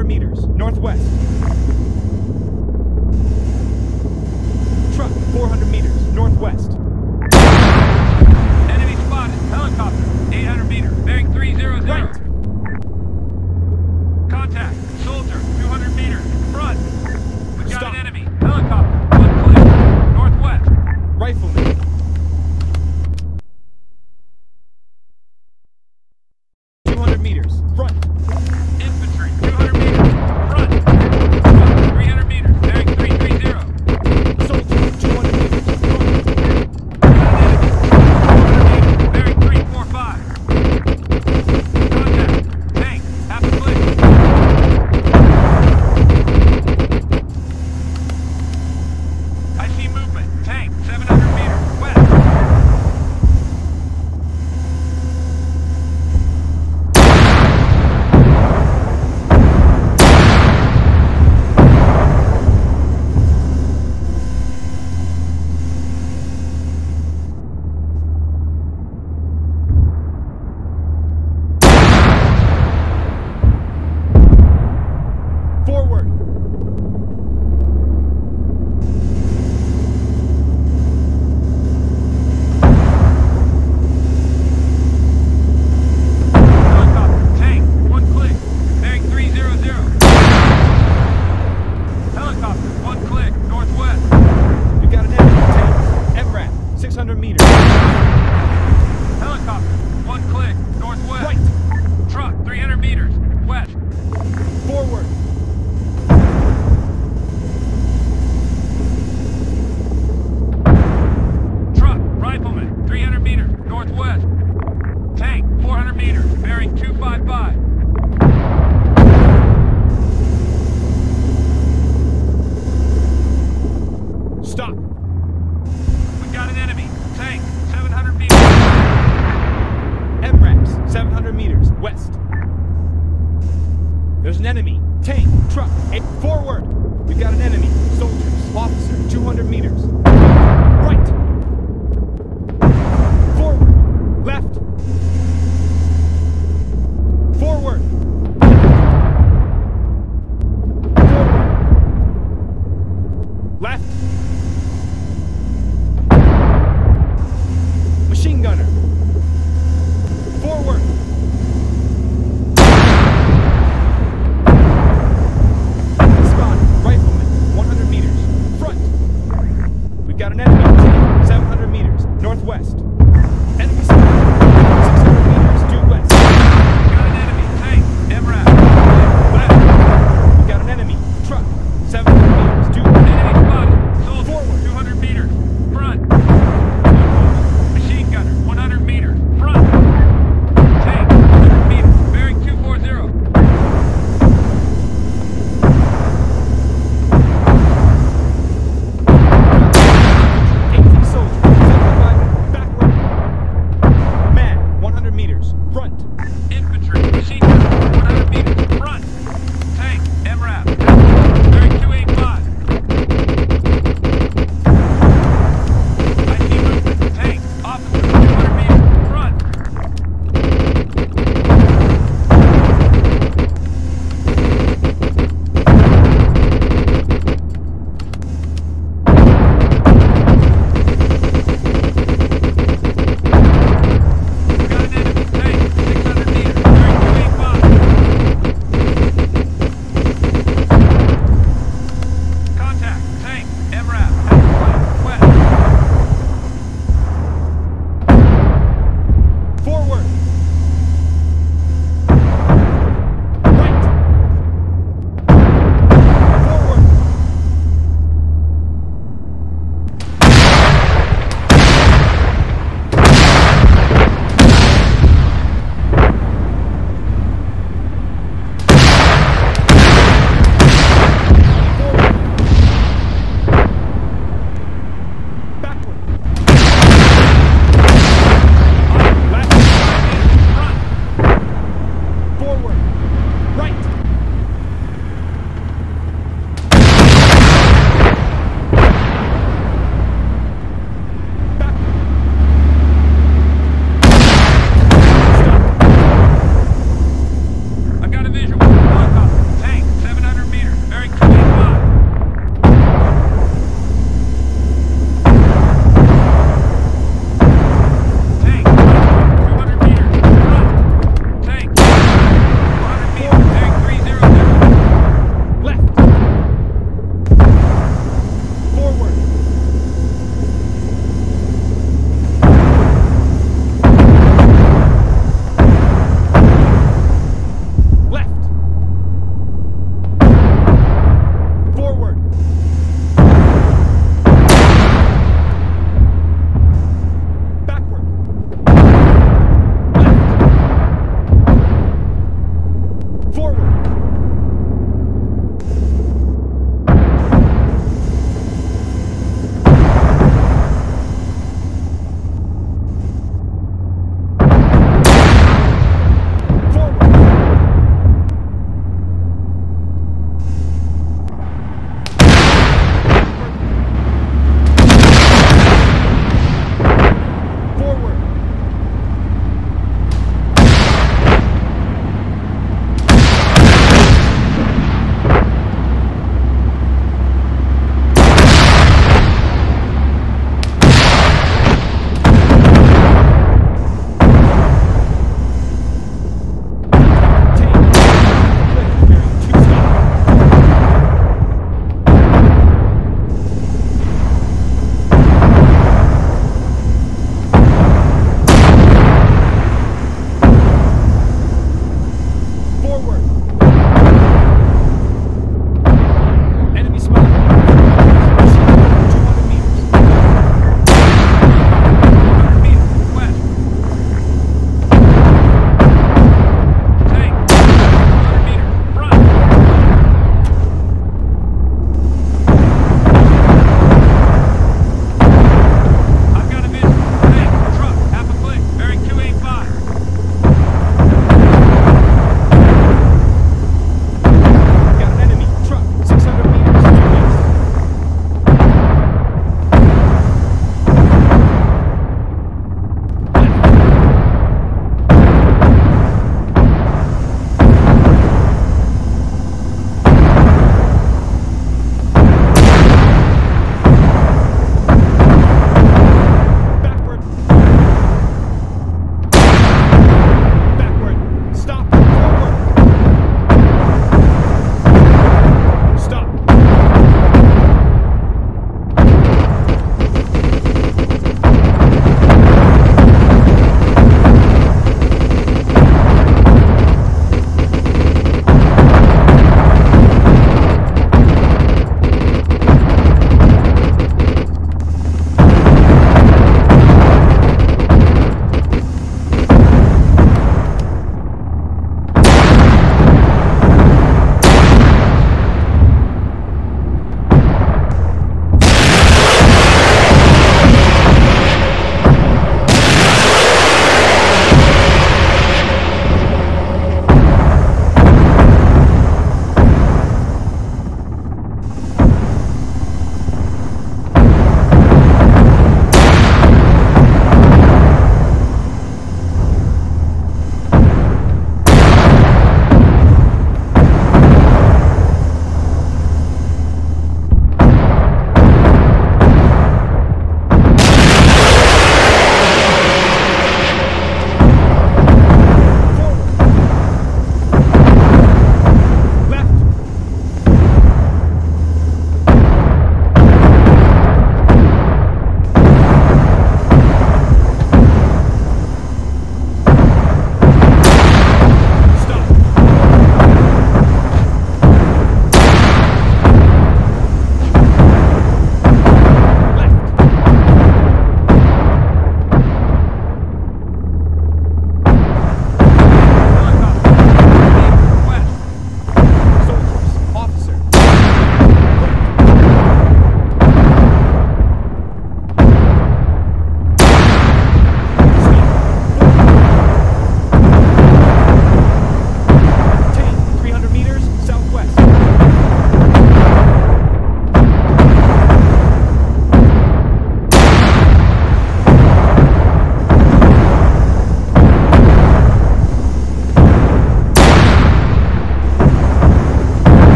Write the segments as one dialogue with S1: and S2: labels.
S1: 200 meters, northwest. Truck, 400 meters, northwest.
S2: Enemy spotted. Helicopter. 800 meters. Bearing 300.
S1: Right.
S2: Contact. Soldier. 200 meters. Front. We got
S1: Stop.
S2: an enemy. Helicopter. One clear. Northwest.
S1: Rifleman. Two hundred meters, front.
S2: Infantry. 200 meters. Front. Truck, 300 meters. Bearing 330.
S1: Soldier, 200 meters, front.
S2: Bearing 345. Contact. Tank. Half a click. I see movement. Tank. 700 meters. West.
S1: Forward.
S2: Helicopter. Tank. One click. Bearing 300. Helicopter. One click. Northwest.
S1: We got an enemy tank. MRAP, 600 meters.
S2: Helicopter. One click. Northwest.
S1: Right.
S2: Truck. 300 meters. West.
S1: Forward.
S2: Truck. Rifleman. 300 meters. Northwest. Tank. 400 meters. Bearing 255.
S1: Stop.
S2: We got an enemy. Tank. 700 meters.
S1: MRAPs, 700 meters, west. There's an enemy. Tank, truck, eight, forward. We've got an enemy. Soldiers, officer, 200 meters.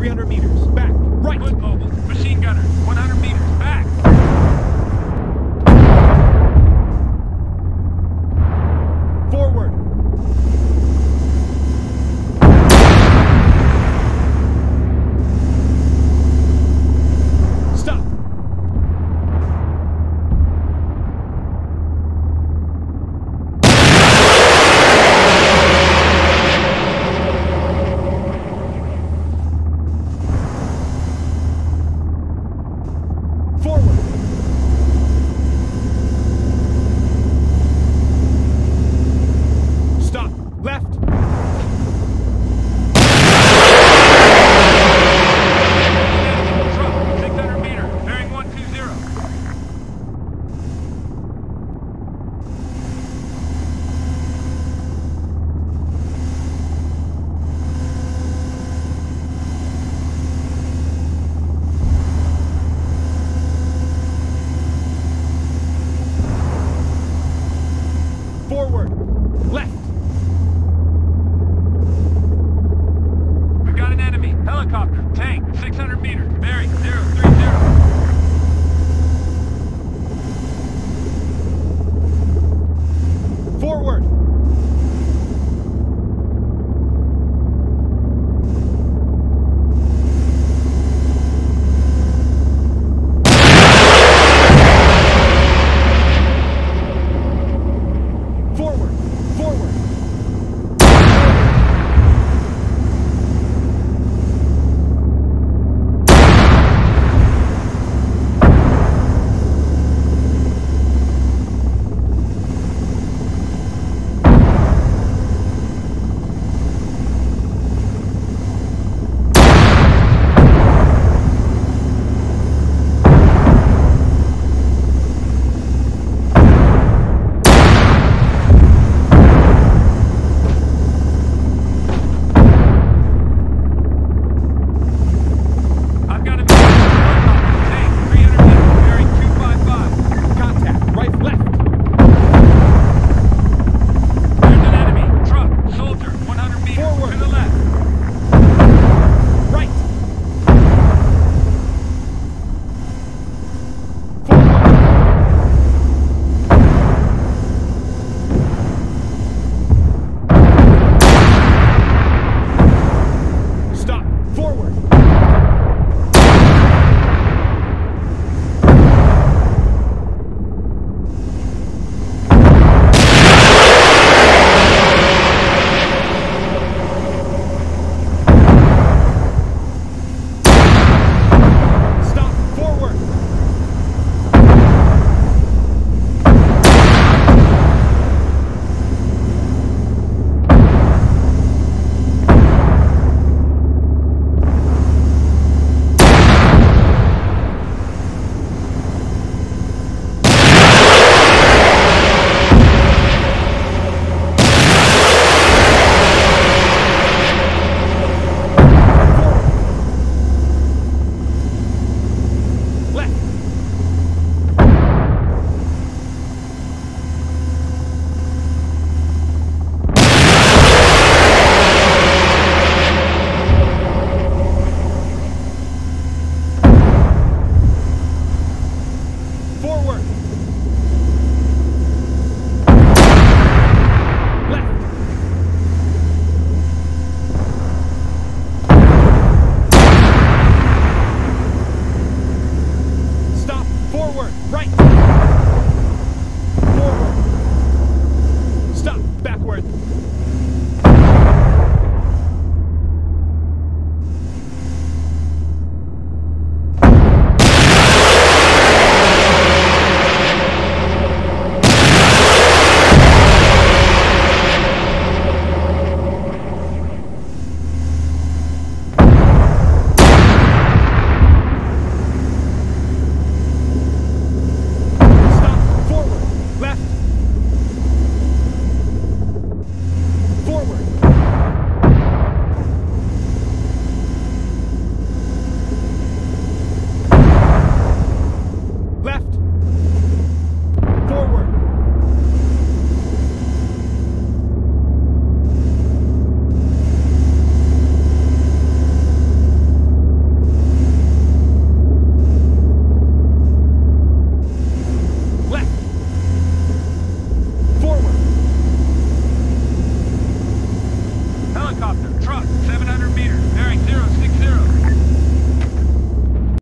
S1: 300 meters. Back. Right. Good, Mobile. Machine gunner. 100 meters.